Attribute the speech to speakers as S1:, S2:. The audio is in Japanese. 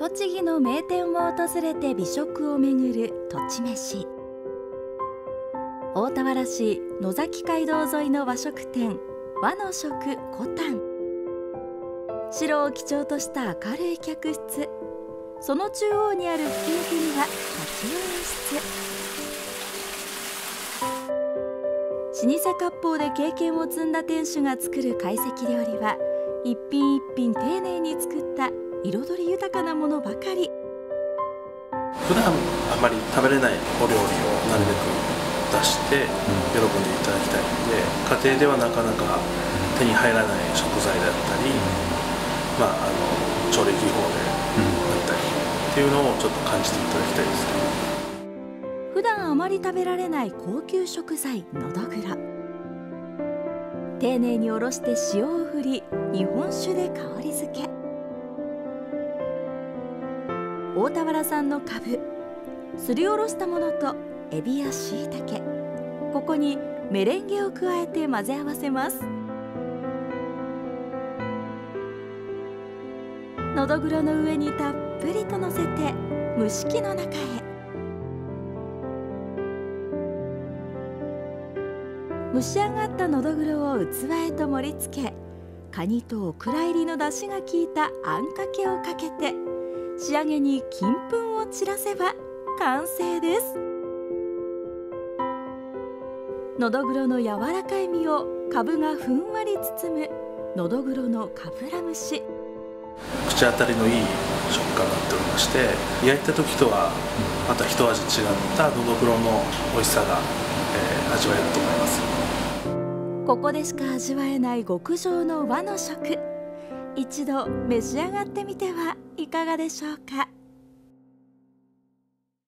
S1: 栃木の名店を訪れて美食をめぐる土地飯。大田原市野崎街道沿いの和食店和の食コタン白を基調とした明るい客室。その中央にある吹き抜けには立ち室。老舗割烹で経験を積んだ店主が作る懐石料理は一品一品丁寧に作った彩り豊かなものばかり。
S2: 普段あまり食べれないお料理をなるべく出して喜んでいただきたいので家庭ではなかなか手に入らない食材だったり、まあ、あの調理技法でだったりっていうのをちょっと感じていただきたいですね。
S1: 普段あまり食べられない高級食材のどぐろ丁寧におろして塩を振り日本酒で香り付け大田原産のかぶすりおろしたものとエビやしいたけここにメレンゲを加えて混ぜ合わせます。のどぐろの上にたっぷりと乗せて蒸し器の中へ。蒸し上がったのどぐろを器へと盛り付けカニとオクラ入りの出汁が効いたあんかけをかけて仕上げに金粉を散らせば完成です。のどぐろの柔らかい身をかぶがふんわり包むのどぐろのかぶら蒸し
S2: 口当たりのいい食感になっておりまして焼いた時とはまた一味違ったのどぐろの美味しさが、えー、味わえると思います。
S1: ここでしか味わえない極上の和の食。一度召し上がってみてはいかがでしょうか？